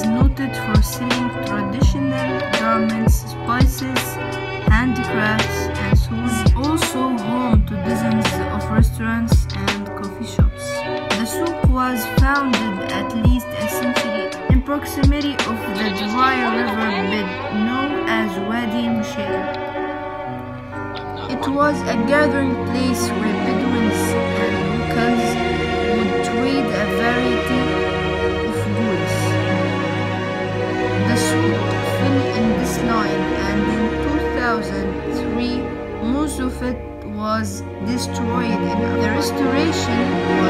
noted for selling traditional garments, spices, handicrafts, and so on. Also home to dozens of restaurants and coffee shops. The souk was founded at least a century in proximity of the dry river bed known as Wadi Mushayr. It was a gathering place and in 2003 most of it was destroyed in the restoration